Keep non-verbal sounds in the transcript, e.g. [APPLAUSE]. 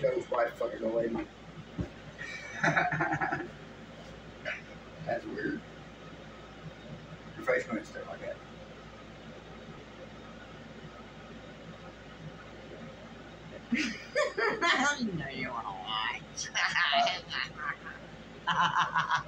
Joe's wife fucking away lady. [LAUGHS] That's weird. Your face going to stare like that. [LAUGHS] you know you want to watch. [LAUGHS] Uh,